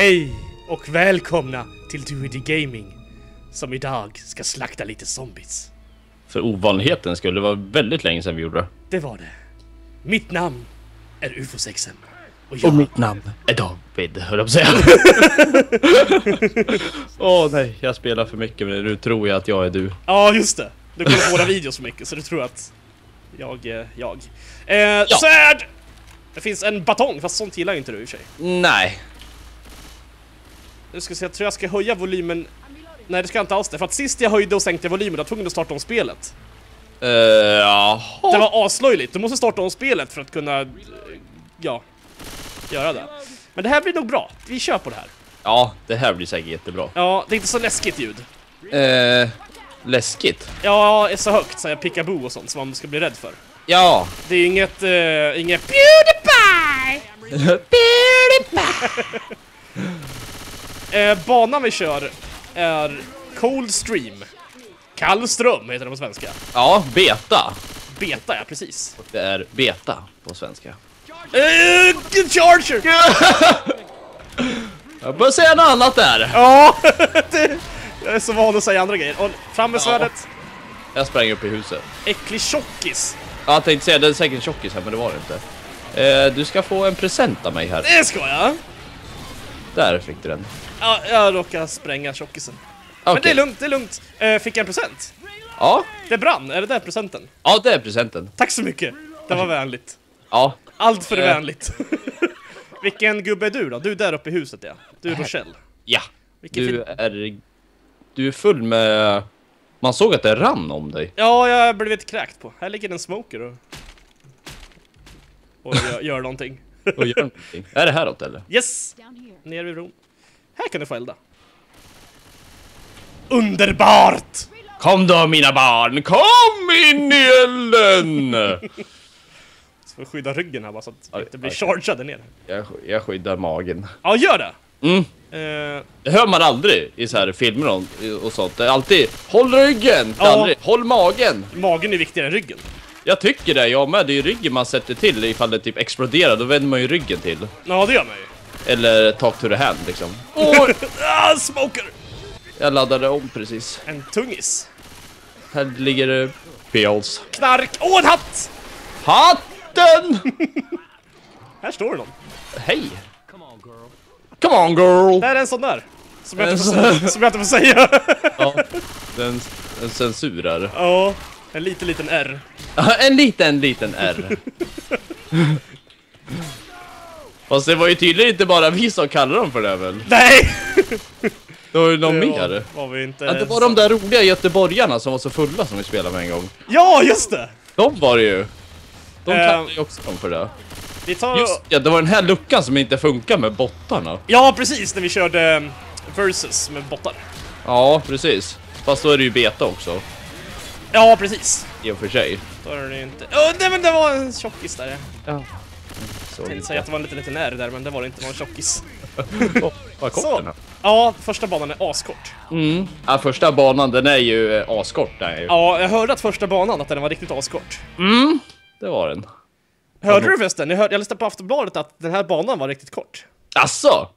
Hej och välkomna till Duity Gaming som idag ska slakta lite zombies. För ovanligheten skulle det vara väldigt länge sedan vi gjorde det. Det var det. Mitt namn är UFO6 och jag... Och mitt namn är David, höll jag på säga. Åh nej, jag spelar för mycket men nu tror jag att jag är du. Ja, just det. Du kollar på våra videos så mycket så du tror att jag är jag. Eh, Svärd! Det finns en batong, fast sånt gillar ju inte du i och för sig. Nej. Nu ska jag se, jag tror jag ska höja volymen... Nej det ska jag inte alls det, för att sist jag höjde och sänkte volymen, då var jag tvungen att starta om spelet. Uh, jaha. Det var aslöjligt, du måste starta om spelet för att kunna... eh, Ja, göra det. Men det här blir nog bra, vi kör på det här. Ja, det här blir säkert jättebra. Ja, det är inte så läskigt ljud. Eh, läskigt. Ja, är så högt, såhär pickaboo och sånt som man ska bli rädd för. Ja. Det är inget, uh, inget PewDiePie! Eh, banan vi kör är Cold Stream. Kall ström heter det på svenska. Ja, beta. Beta, ja precis. Det är beta på svenska. Uh, charger! Jag börjar säga något annat där. Ja, det, jag är så van att säga andra grejer. Och fram med svärdet. Jag sprang upp i huset. Äcklig tjockis. Ja, jag tänkte säga det är säkert tjockis här men det var det inte. Eh, du ska få en present av mig här. Det ska jag. Där fick du den. Ja, jag råkade spränga tjockisen. Men Okej. det är lugnt, det är lugnt. Eh, fick jag en present? Ja. Det brann, är det där presenten? ja, det är presenten. Tack så mycket. Det var vänligt. Ja. Allt för Eh. vänligt. Vilken gubbe är du då? Du är där uppe i huset ja. Du är Rochelle. Ja. Vilken Du är... Du är full med... Man såg att det rann om dig. Ja, jag har blivit kräkt på. Här ligger en smoker och... Och gör, gör någonting. Och gör någonting. Är det häråt eller? Yes! Ner vid bron. Här kan du få elda. Underbart! Kom då mina barn, kom in i elden! Så får skydda ryggen här bara så att Oj, inte blir där nere. jag, jag skyddar magen. Ja, gör det! Mm. Eh, Det hör man aldrig i så här filmer och, och sånt. Det är alltid håll ryggen, det Ja. aldrig håll magen. magen är viktigare än ryggen. Jag tycker det, jag med. Det är ju ryggen man sätter till ifall det typ exploderar. Då vänder man ju ryggen till. Ja, det gör man ju. Eller talk to the hand liksom. Oj, Ah, smoker! jag laddade om precis. En tungis. Här ligger det pills. Knark! Åh, en hatt! Hatten! Här står det någon. Hej! Come on girl! Det här är en sån där. Som jag inte får säga. Som jag inte får säga. Ja, den, en censur här. Ja, en liten, liten R. En liten, liten R. Fast det var ju tydligen inte bara vi som kallade dem för det väl? Nej! Det var ju någon Det mer. var, var vi inte... Ja, det var de där roliga göteborgarna som var så fulla som vi spelade med en gång. Ja, just det! De var det ju. De Eh. kallade ju också dem för det. Vi tar... Just ja, det var den här luckan som inte funkar med bottarna. Ja, precis, när vi körde um, Versus med bottar. Ja, precis. Fast då är det ju beta också, Ja, precis. i och för sig. Då är det inte... Åh, nej men det var en tjockis där. Ja. Jag tänkte säga att det var en liten, liten R där, men det var det inte. Det var en tjockis. oh, vad kort Så. Ja, första banan är askort. Mm. Ja, första banan den är ju eh, askort. Den är ju. Ja, jag hörde att första banan, att den var riktigt askort. Mm. Det var den. Hörde du förresten? Jag, hörde, jag läste på Aftonbladet att den här banan var riktigt kort. Asså?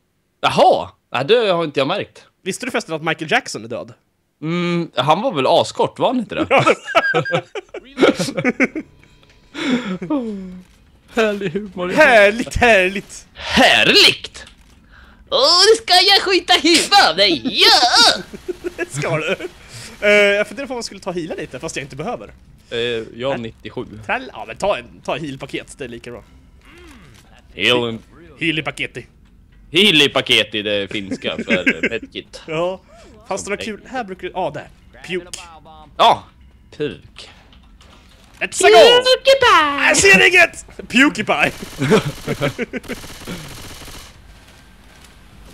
Jaha? Nej, det har inte jag märkt. Visste du förresten att Michael Jackson är död? Mm, han var väl askort, var han inte det? Härlig humor. Härligt, härligt! Härligt! Åh, nu ska jag skjuta huvudet av dig! Ja! Det ska du. Uh, jag funderar på om jag skulle ta och heala lite, fast jag inte behöver. Eh, jag 97. Trall, ja men ta, en, ta heal-paket, det är lika bra. Heal, Heal-paket. heal i paket i det finska för medkit. Ja. Fanns det något kul? Här brukar det... Ja, där. Puke. Ja, puk. Let's go! Jag ser inget! Pewkiepie!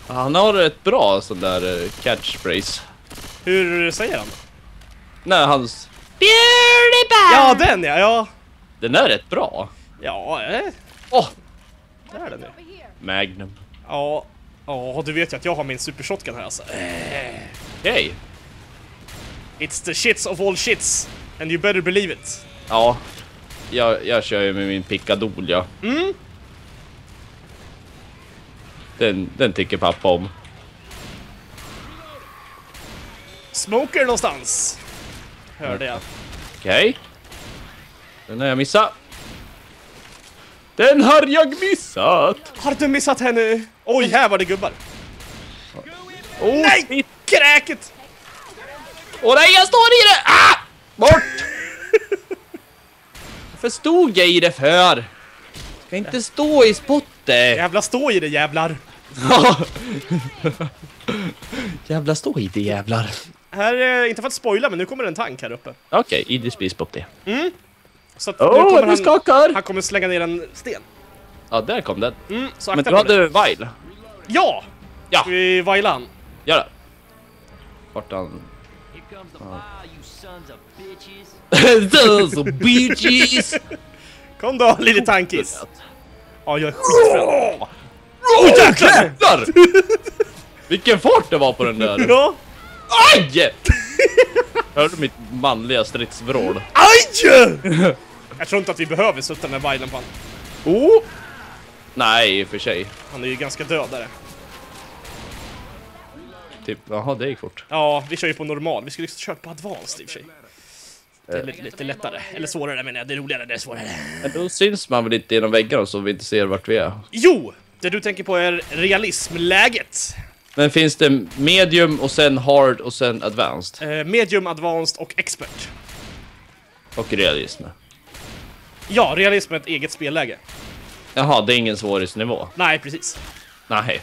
Han har ett bra sån där eh, catchphrase. Hur säger han? Nej, hans... Ja, den ja, ja. Den är rätt bra. Ja, eh, Åh! där är den nu. Magnum. Ja, ja, du vet ju att jag har min super shotgun här alltså. Okej. It's the shits of all shits. And you better believe it. Ja. Jag, jag kör ju med min pickadol, ja. Den, den tycker pappa om. Smoker någonstans. Hörde jag. Okej. Den har jag missat. Den har jag missat! Har du missat henne? Oj, här var det gubbar. Oh, Nej! shit. Kräket! Åh nej, jag står i det! Ah! Bort! Varför stod jag i det för? Ska inte stå i spottet! Jävla stå i det jävlar. Jävla stå i det jävlar. Här, eh, inte för att spoila, men nu kommer en tank här uppe. Okej, Idris blir spott det. Så att nu Åh, kommer det han, skakar! han kommer slänga ner en sten. Ja, där kom den. Mm, så Men du hade Vile. Ja! Ja. Ska vi vaila han? Gör det. Vart han? Here Those bitches! Kom då, lille tankis. Ja, jag är skitfränd. Åh jäklar! jävlar! Vilken fart det var på den där! Ja. Aj! Hörde du mitt manliga stridsvrål? Aj! Jag tror inte att vi behöver sutta den här vailen på han. Oh! Nej, i och för sig. Han är ju ganska död där. Typ, jaha, det gick fort. Ja, vi kör ju på normal. Vi skulle ju kört på advanced i och för sig. Det är lite, lite lättare. Eller svårare menar jag. Det är roligare, det är svårare. Men då syns man väl inte genom väggarna så vi inte ser vart vi är. Jo! Det du tänker på är realismläget. Men finns det medium och sen hard och sen advanced? Eh, medium, advanced och expert. Och realism? Ja, realism är ett eget spelläge. Jaha, det är ingen svårighetsnivå? Nej, precis. Nej.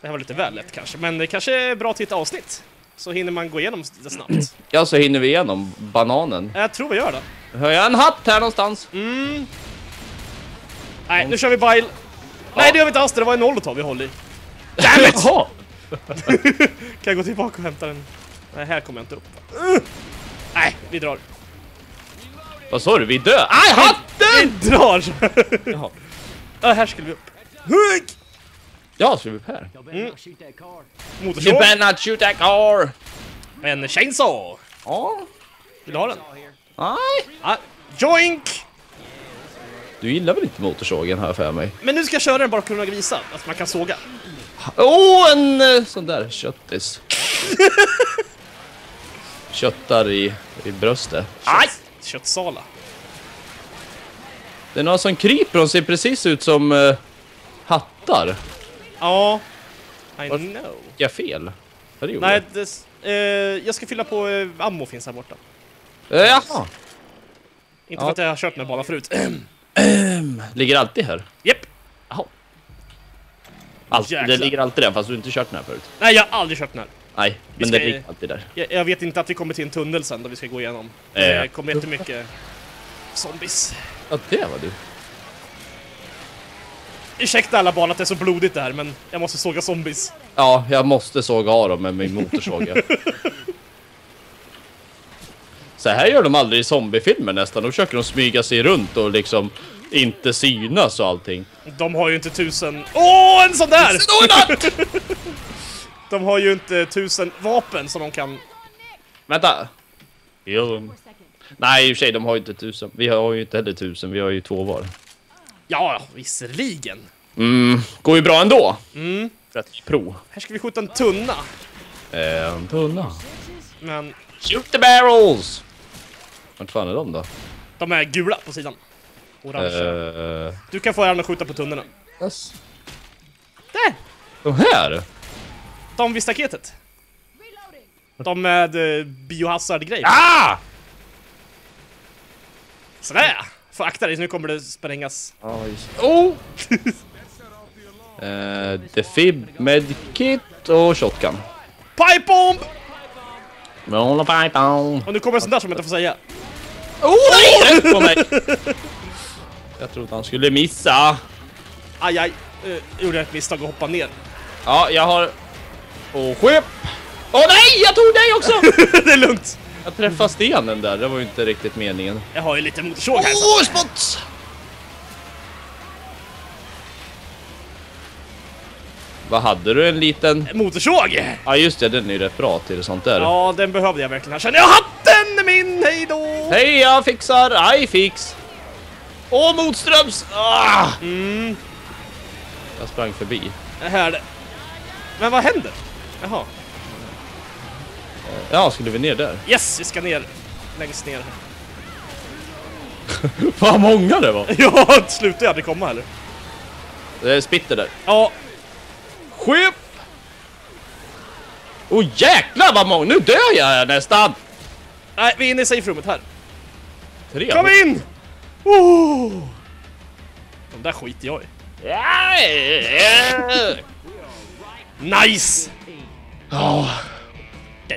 Det här var lite väl lätt kanske, men det kanske är bra till ett avsnitt. Så hinner man gå igenom det snabbt. Ja, så hinner vi igenom bananen. Jag tror vi gör det. Hör jag en hatt här någonstans? Nej, nu kör vi bile. Nej, det gör vi inte alls. Det var en molotov vi håller i. Damn it! Kan jag gå tillbaka och hämta den? Nej, här kommer jag inte upp. Uh! Nej, vi drar. Vad sa du? Vi dör? Aj, hatten! Vi drar! Jaha. ja, här skulle vi upp. Hugg! Ja, ska vi upp här? That car. You Motorsåg. better not shoot that car! En chainsaw. Ja. Vill du ha den? Nej. Ah, joink! Du gillar väl inte motorsågen här för mig? Men nu ska jag köra den bara för att kunna visa att man kan såga. Åh, oh, en eh, sån där köttis. Köttar i, i bröstet. Aj! Köttsala. Det är några som kryper, de ser precis ut som eh, hattar. Ja. I Vad- know. Jag fel? Vad det Nej, det, eh, jag ska fylla på eh, ammo finns här borta. Eh, jaha. Inte Ja. för att jag har kört med bana förut. Ligger alltid här? Japp! Jaha. Allt, det ligger alltid där fast du inte kört den här förut. Nej, jag har aldrig kört den här. Nej, men ska- det ligger alltid där. Jag, jag vet inte att vi kommer till en tunnel sen då vi ska gå igenom. Eh. Det kommer jättemycket zombies. Ja, det var du. Ursäkta alla barn att det är så blodigt där, men jag måste såga zombies. Ja, jag måste såga av dem med min motorsåg. Så här gör de aldrig i zombiefilmer nästan. Då försöker de smyga sig runt och liksom inte synas och allting. De har ju inte tusen... Åh, en sån där! De har ju inte tusen vapen som de kan... Vänta! Jo. Nej, i och för sig, de har ju inte tusen. Vi har ju inte heller tusen, vi har ju två var. Ja, visserligen. Mm, går ju bra ändå. Mm. Är pro. Här ska vi skjuta en tunna. En tunna. Men Shoot the barrels! Vart fan är de då? de är gula på sidan. Orange. Uh, Du kan få äran att skjuta på tunnorna. yes. Där! De här? De vid staketet. De med eh, biohazard-grej. Ah! Sådär! Får akta dig, nu kommer det sprängas. Ja, just Oh! uh, defib, medkit och shotgun. Pipe bomb! Roll pipe on. Och nu kommer en sån där som jag inte får säga. Oh nej! Rätt på mig! Jag trodde han skulle missa. Aj, aj. Uh, gjorde ett misstag och hoppa ner. Ja, jag har... Och skepp! Åh nej, jag tog dig också! det är lugnt! Jag träffade stenen där, det var ju inte riktigt meningen. Jag har ju lite motorsåg här. Åh, spots! Vad hade du en liten... Motorsåg! Ja just det, den är ju rätt bra till sånt där. Ja, den behövde jag verkligen. Här känner jag hatten är min, hejdå! Hej, jag fixar! I fix! Åh, motströms! Ah! Mm. Jag sprang förbi. Här det. Men vad händer? Jaha. Ja, skulle vi ner där? Yes, vi ska ner. Längst ner. Vad många det var! Ja, slutar jag aldrig komma heller. Det är spitter där. Ja, Skip! Åh oh, jäklar vad många! Nu dör jag nästan! nej, vi är inne i safe-rummet här. Tre. Kom in! Oh! De där skiter jag i. Nice! Ja.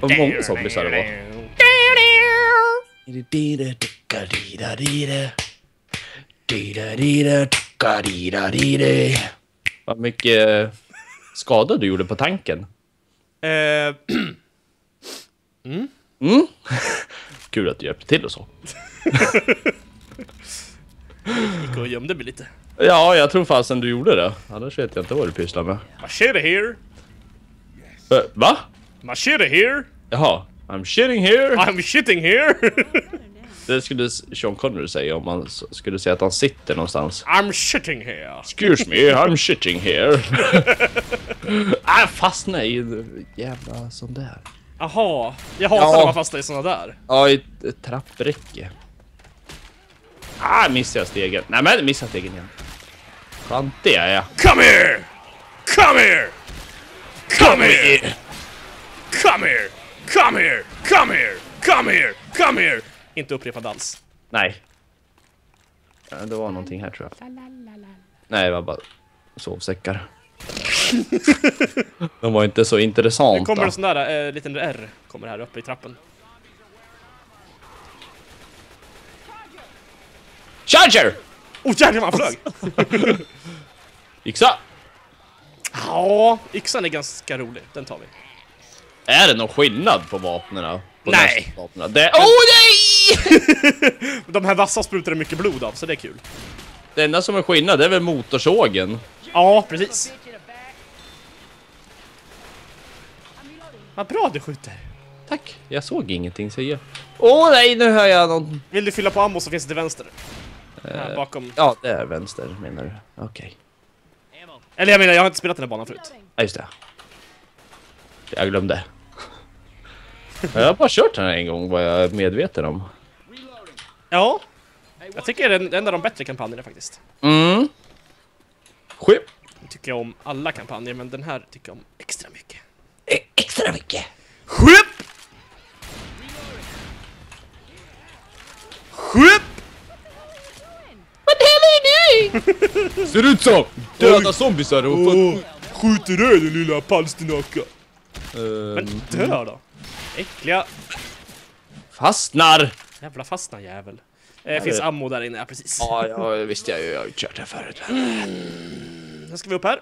Vad många zombiesar det var. Vad mycket skada du gjorde på tanken. Eh, Mm? Kul att du hjälpte till och så. gick och gömde mig lite. Ja, jag tror fasen du gjorde det. Annars vet jag inte vad du pysslar med. Machete here! Eh, Va? Machete here! Jaha. I'm shitting here. I'm shitting here! Det skulle Sean Connery säga om man skulle säga att han sitter någonstans. I'm shitting here! Excuse me, I'm shitting here. ah, fastna i en jävla sån där. Jaha, jag hatar Ja. när man fastnar i såna där. Ja, i ett, ett trappräcke. Ah, missade jag stegen. Nej men, missade stegen igen. Klantig är jag. Come here! Come here! Come here! Come here! Come here! Come here! Come here! Come here! Inte upprepad alls. Nej. Ja, det var någonting här tror jag. Nej, det var bara sovsäckar. De var inte så Det intressanta. kommer en sån där eh, liten R kommer här uppe i trappen. Charger! Oh jävlar vad flög! Yxa! Ja, yxan är ganska rolig. Den tar vi. Är det någon skillnad på vapnena? På Nej. vapnena? Det... Oh nej! De här vassa sprutar det mycket blod av, så det är kul. Det enda som är skillnad det är väl motorsågen. Ja, precis. Vad bra du skjuter. Tack. Jag såg ingenting säger jag. Åh nej, nu hör jag någon... Vill du fylla på ammo så finns det till vänster. Här bakom. Ja, det är vänster menar du. Okej. Eller jag menar, jag har inte spelat den här banan förut. Ja, just det. Jag glömde. Jag har bara kört den här en gång vad jag är medveten om. Ja. Jag tycker det är en- av de bättre kampanjerna faktiskt. Mm. Skip. Nu tycker jag om alla kampanjer, men den här tycker jag om extra mycket. Extra mycket. Skip! Skip! Ser ut som döda zombisar och fått... skjuter du din lilla palsternacka? Ehm, Men dö då! Äckliga fastnar! jävla fastna jävel. Det finns ammo där inne, ja precis. Ja, ja, visst jag, jag har ju kört här förut. Nu ska vi upp här.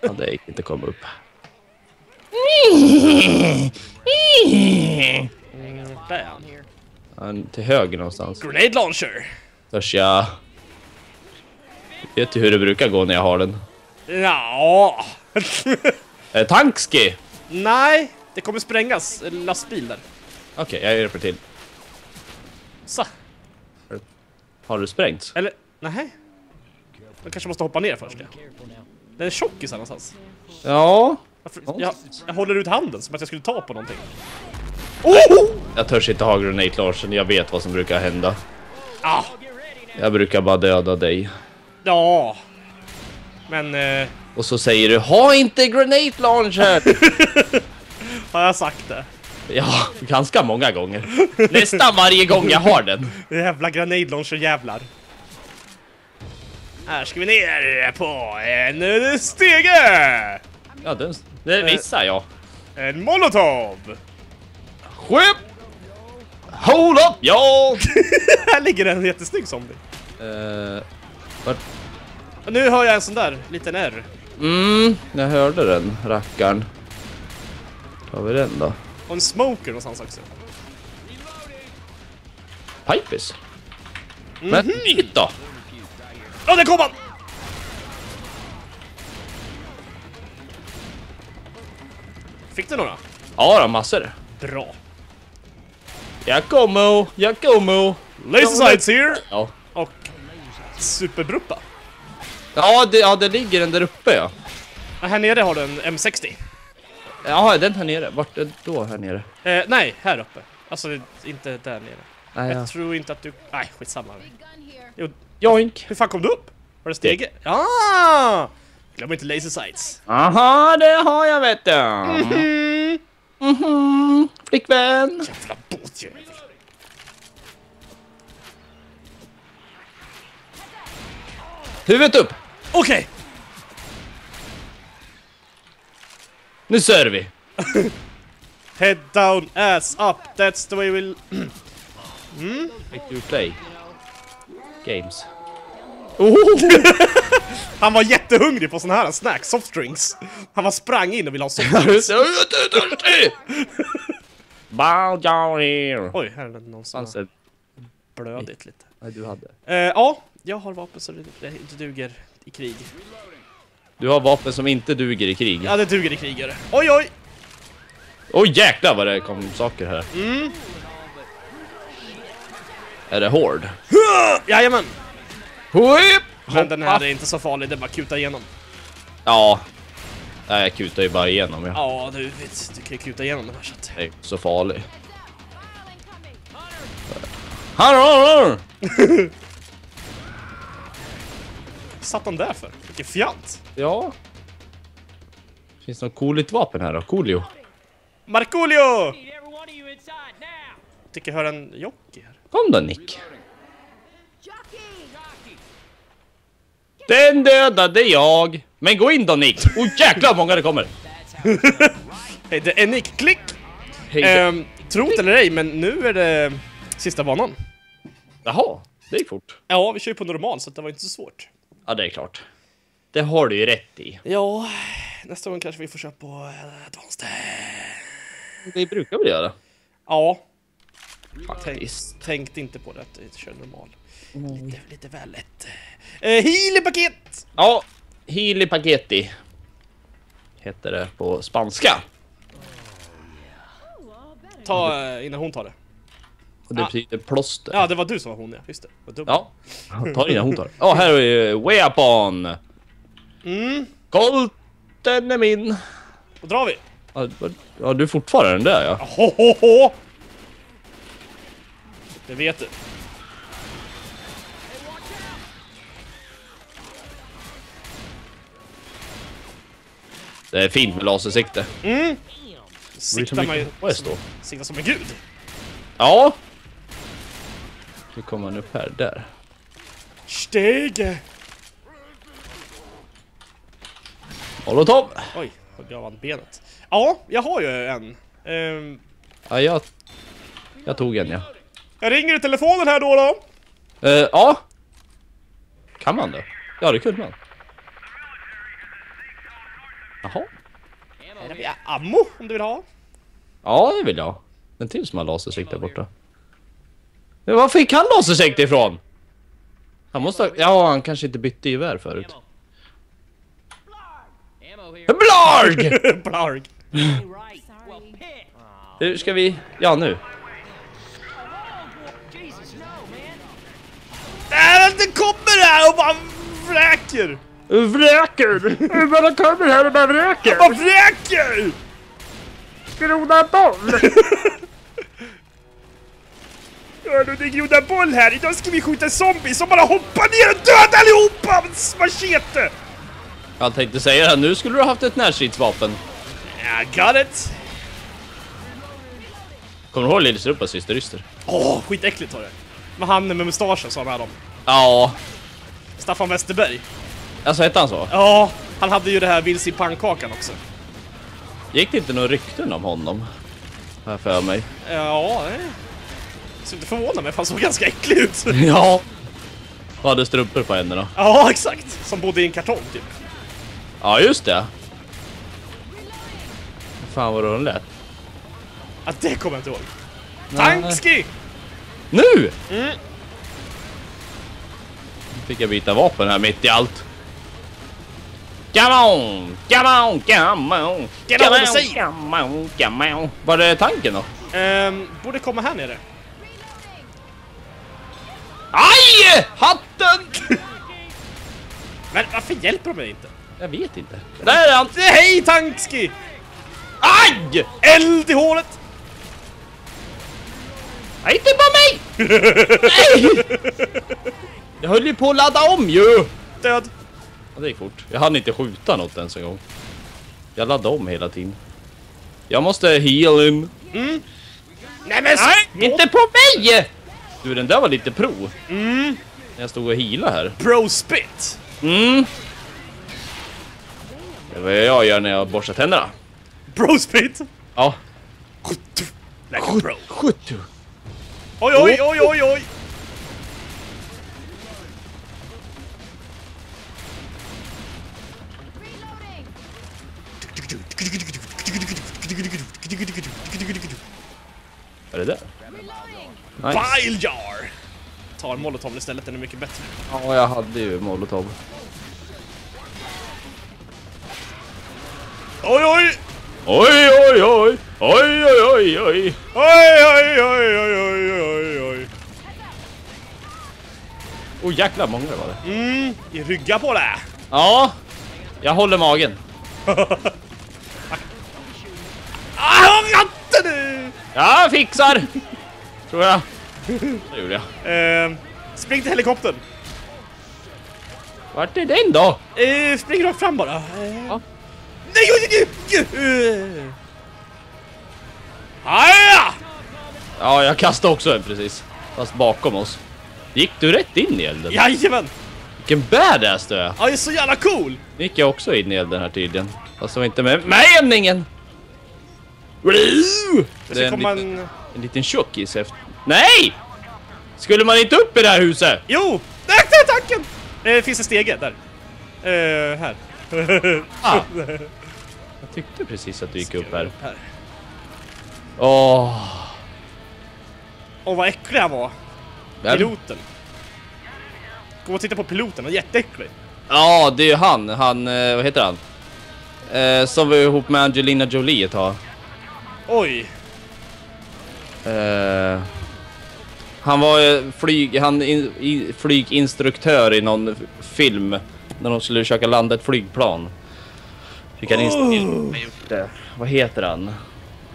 Ja, det gick inte att komma upp. Där är han. Han till höger någonstans. Grenade launcher! Törs jag... Vet du hur det brukar gå när jag har den? Ja. Eh, tankski! Nej, det kommer sprängas. Lastbil där. Okej, jag hjälper till. Så. Har du sprängt? Eller, nej. Jag kanske måste hoppa ner först. Ja. Den är tjockis här någonstans. Ja. Varför? Jag, jag håller ut handen som att jag skulle ta på någonting. Oh! Jag törs inte ha grenade launchen, jag vet vad som brukar hända. Ah, Jag brukar bara döda dig. ja. Men, eh, Och så säger du ha inte grenade launcher! Har jag sagt det? ja, ganska många gånger. Nästan varje gång jag har den. Jävla grenade launcher jävlar. Här ska vi ner på en eh, stege! Ja, den, det missar jag. En molotov! Skip! Hold up, ja! Här ligger en jättesnygg zombie. Uh, vart? Och nu hör jag en sån där liten R. Mm, jag hörde den, rackaren. Tar vi den då? Och en smoker någonstans också. Pipes? Men dit då? Ja, där kom han! Fick du några? Ja då, massor. Bra. Jag kommer, jag kommer. Laser sights here! Ja. Och superbruppa. Ja, det, ja, det ligger den där uppe ja. Ja, Här nere har du en M60. Jaha, den här nere. Vart är då här nere? Eh, nej, här uppe. Alltså inte där nere. Nej, ja. Jag tror inte att du... Nej, skitsamma. Jo, Joink! hur fan kom du upp? Var det stege? Ja! Glöm inte laser sights. Aha, det har jag vet du. Mm. Mhm, flickvän. Jävla båtjävel. Huvudet upp. Okej! Nu kör vi. Head down, ass up. That's the way we'll... Make you play. Games. Han var jättehungrig på såna här snacks, soft drinks. Han var sprang in och ville ha soft drinks. Bow down here. Oj, här är det någon som det? blödit lite. Nej, du hade. Eh, ja, jag har vapen så det duger i krig. Du har vapen som inte duger i krig. Ja, det duger i krigare. Oj, oj! Oj jäklar vad det kom saker här. Mm. Är det hård? Jajamän! Whip! Men den här är inte så farlig, det är bara kuta igenom. Ja. Nej, jag kutar ju bara igenom ja. Ja, du vet, du kan ju kuta igenom den här så att... Det är så farlig. Hallå! satt han där för? Vilken fjant! Ja. Finns det något cooligt vapen här då? Coolio? Inside now. Tycker jag hör en jockey här. Kom då Nick. Den dödade jag. Men gå in då Nick. Oh jäklar vad många det kommer. Hej, det är Nick Klick! Hej. Ehm, tro det eller ej, men nu är det sista banan. Jaha, det gick fort. Ja, vi kör ju på normal så det var inte så svårt. Ja, det är klart. Det har du ju rätt i. Ja, nästa gång kanske vi får köra på Advanced. Det brukar vi göra. Ja, tänk, Faktiskt. tänkte inte på det att vi kör normal. Lite, lite väl lätt. Uh, Healy-paket! Ja, Healy Paketti. Heter det på spanska. Ta eh, innan hon tar det. Och det Ah. betyder plåster. Ja, det var du som var hon ja, just det. Dumt. Ja. Ta innan hon tar det. Ja, här är Weapon. Mm, Colten är min. då drar vi. Ja, ja, du är fortfarande där ja. Ho, ho, ho. Det vet du. Det är fint med lasersikte. Siktar man ju då. siktar som en gud. Ja. Nu kommer han upp här, där. Stege! Molotov! Oj, vad gav han benet. Ja, jag har ju en. Ehm, Ja, jag... Jag tog en ja. jag ringer i telefonen här då då. Eh, ja. Kan man det? Ja, det kunde man. Jaha. Här har ammo om du vill ha. Ja, det vill jag. En till som har lasersikte borta. Men var fick han lasersikte ifrån? Han måste ha... Ja, han kanske inte bytte gevär förut. Blarg! Blarg. Hur ska vi... Ja, nu. Där det kommer här och bara vräker! Vräker! Bara kommer här och bara vräker! Bara vräker! Groda boll! Hör du, det groddar boll här. Idag ska vi skjuta zombies som bara hoppar ner och dödar allihopa machete! Jag tänkte säga det, nu skulle du ha haft ett närstridsvapen. I got it! Kommer du ihåg Lill-Strumpas syster Yster? Åh, skitäckligt var det. Med han med mustaschen sa han om. Ja, Staffan Westerberg. alltså hette han så? Ja, han hade ju det här vilse i pannkakan också. Gick det inte några rykten om honom? Jag för mig. Ja, nej. Så inte förvåna mig för han såg ganska äcklig ut. Ja. Och hade strumpor på händerna. Ja, exakt. Som bodde i en kartong typ. Ja, just det. Fan vad de lät. Ja, det kommer jag inte ihåg. Tankski! Nu! Mm. Fick jag byta vapen här mitt i allt. Come on! Come on! Come on! Get come on. Come on! Come on! Var det tanken då? Ehm, borde komma här nere. Aj! Hatten! Men varför hjälper de mig inte? Jag vet inte. Där är han! Hej Tankski! Aj! Eld i hålet! Nej, inte på mig! Nej! Jag höll ju på att ladda om ju! Död. Ja, det gick fort. Jag hann inte skjuta något ens en gång. Jag laddade om hela tiden. Jag måste heal him. Nej men Nej! Inte på mig! Du, den där var lite pro. Mm. När jag stod och healade här. Pro spit! Mm. Det är vad jag gör när jag borstar tänderna. Pro spit! Ja. Like a pro. 70. Oj oj oj oj oj! Vad är det där? Nice. Bile jar! Ta en molotov istället, den är mycket bättre. Ja, jag hade ju molotov. Oj oj! Oj, oj, oj! Oj, oj, oj, oj! Oj oj oj oj oj oj oj! Oh jäklar, många var det. Mm, i rygga på det! Ja, jag håller magen. Ah, ratten nu! Jag fixar! Tror jag. Det gjorde jag. Eh, spring till helikoptern. Vart är den då? Eh, spring rakt fram bara. Eh. Ja. Nej. Haja! Ja, jag kastade också en precis. Fast bakom oss. Gick du rätt in i elden? Jajamän! Vilken badass du är! Ja, jag är så jävla cool! Nu gick jag också in i elden här tydligen. Fast det var inte med meningen! Det Det är en kommer liten, man... en liten tjockis efter... Nej! Skulle man inte upp i det här huset? Jo! Där är tanken! Eh, finns en stege där. Eh, här. Ah. Jag tyckte precis att du gick upp här. här. Åh... Åh, vad äcklig han var. Vem? Piloten. Gå och titta på piloten, han är jätteäcklig. Ja, det är ju han. Han, eh, vad heter han? Eh, som var ihop med Angelina Jolie ett tag. Oj. Eh, han var flyg, han in, flyginstruktör i någon film när de skulle försöka landa ett flygplan. Fick han instruera gjort det. Vad heter han?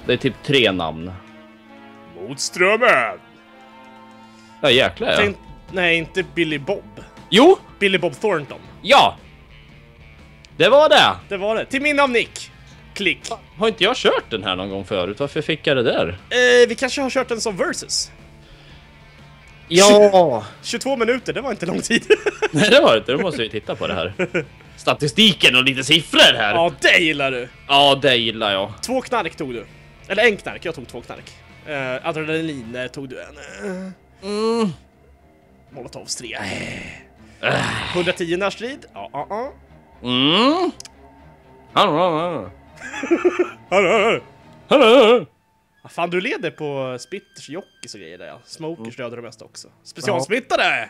Det är typ tre namn. Mot strömmen! Ja jäklar ja. Tänk, nej, inte Billy Bob. Jo! Billy Bob Thornton. Ja! Det var det! Det var det. Till min av Nick. Klick. Har inte jag kört den här någon gång förut? Varför fick jag det där? Eh, vi kanske har kört den som versus. Ja! 22 minuter, det var inte lång tid. Nej det var det inte, då måste vi titta på det här. Statistiken och lite siffror här. ja, det gillar du. Ja, det gillar jag. Två knark tog du. Eller en knark, jag tog två knark. Uh, adrenalin eh, tog du en. Uh, Mm. Molotovs tre. Uh. 110 närstrid. Ja, ja, ja. Mm. Hallå, hallå, Hallå, hallå. hallå. Fan, du leder på Spitters, Jockeys och grejer där ja. Smokers dödade det mesta också. Specialsmittade!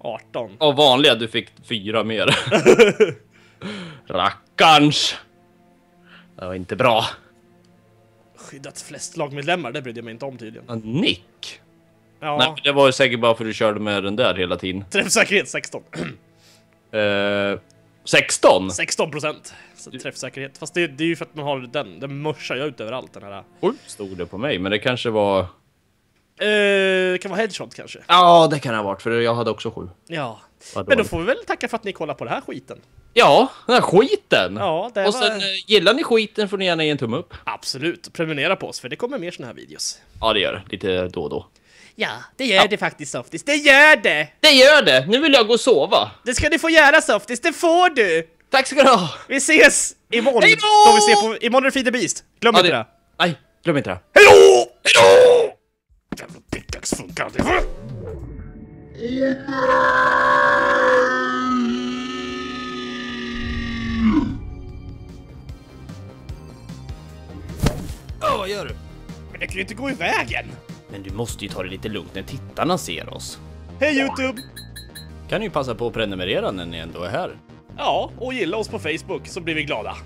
18. Och vanliga, du fick fyra mer. Rackarns. Det var inte bra. Skyddat flest lagmedlemmar, det brydde jag mig inte om tydligen. Ah, Nick? Ja, Nej, det var ju säkert bara för att du körde med den där hela tiden. träffsäkerhet 16. Eh, 16? 16 procent träffsäkerhet. Fast det, det är ju för att man har den. Den mörsar ju ut överallt den här. Oj, stod det på mig, men det kanske var... Eh, det kan vara headshot kanske. Ja, det kan det ha varit, för jag hade också sju. Ja. Men då får vi väl tacka för att ni kollar på den här skiten. Ja, den här skiten! Ja, det Och var... sen, eh, gillar ni skiten får ni gärna ge en tumme upp. Absolut. Prenumerera på oss för det kommer mer såna här videos. Ja, det gör det. Lite då och då. Ja, det gör det faktiskt Softis. Det gör det! Det gör det! Nu vill jag gå och sova. Det ska du få göra Softis, det får du! Tack ska du ha! Vi ses imorgon Hej då! då vi ser på imorgon Feed the Beast. Glöm Ja, inte det. det... Nej, glöm inte det. Hejdå! Hejdå! Jävla pickaxe-funkar. Åh, oh, vad gör du? Men det kan ju inte gå i vägen! Men du måste ju ta det lite lugnt när tittarna ser oss. Hej Youtube! Kan ju passa på att prenumerera när ni ändå är här. Ja, och gilla oss på Facebook så blir vi glada.